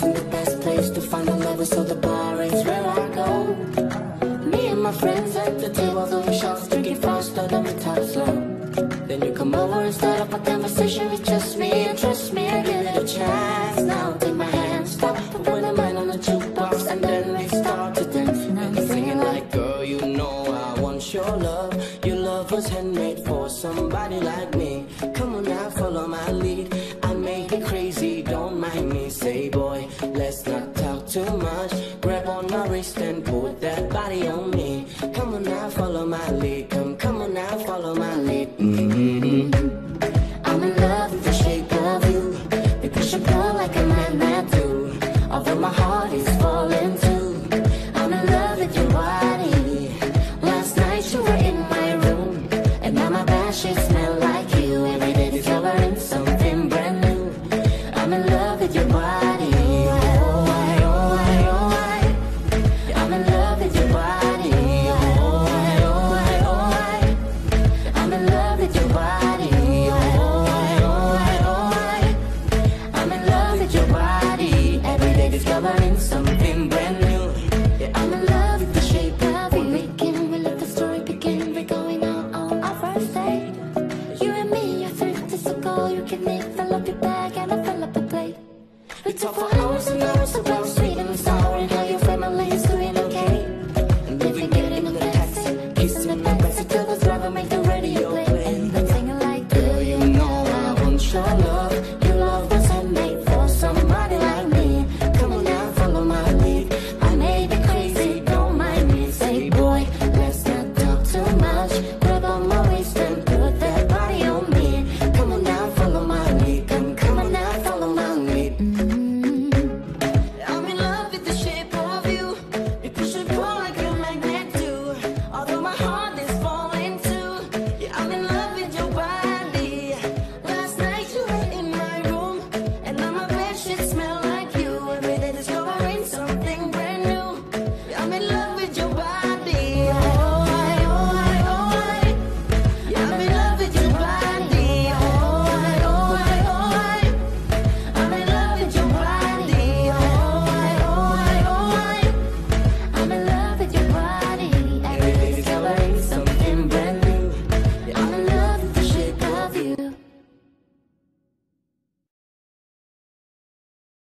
isn't the best place to find a lover, so the bar is where I go. Me and my friends at the table the shots, drinking fast, don't let me talk slow. Then you come over and start up a conversation with just me, and trust me, I give it a chance. Now take my hand, stop, put my mind on the jukebox, and then we start to dance. And I'm singing like, girl, you know I want your love. Your love was handmade for somebody like me. Come too much. Grab on my wrist and put that body on me. Come on now, follow my lead. Come, come on now, follow my lead. Mm -hmm. I'm in love with the shape of you. Because you pull like a man that do. Although my heart is falling too. I'm in love with your body. Last night you were in my room. And now my bashes smell like you. Every day discovering something brand new. I'm in love with your body. discovering something brand new. Yeah, I'm in love with the shape of you. We begin, we let the story begin. We're going out on our first date. You and me are thrifty, so go. You can make fill up your bag and I fill up a plate. We talk for hours and hours about sweet.